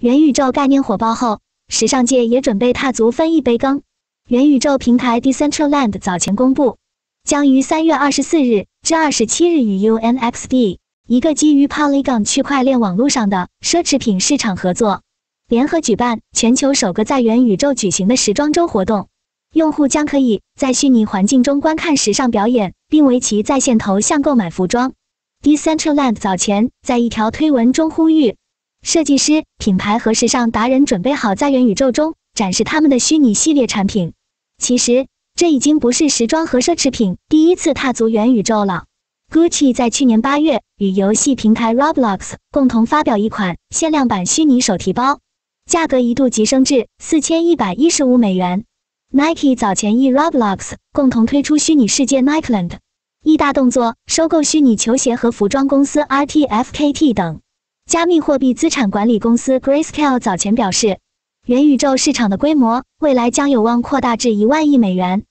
元宇宙概念火爆后，时尚界也准备踏足分一杯羹。元宇宙平台 Decentraland 早前公布，将于三月二十四日至二十七日与 UNXD 一个基于 Polygon 区块链网络上的奢侈品市场合作，联合举办全球首个在元宇宙举行的时装周活动。用户将可以在虚拟环境中观看时尚表演，并为其在线头像购买服装。Decentraland 早前在一条推文中呼吁。设计师、品牌和时尚达人准备好在元宇宙中展示他们的虚拟系列产品。其实，这已经不是时装和奢侈品第一次踏足元宇宙了。Gucci 在去年八月与游戏平台 Roblox 共同发表一款限量版虚拟手提包，价格一度急升至四千一百一十五美元。Nike 早前与 Roblox 共同推出虚拟世界 Nikeland，一大动作收购虚拟球鞋和服装公司 RTFKT 等。加密货币资产管理公司 Grayscale 早前表示，元宇宙市场的规模未来将有望扩大至一万亿美元。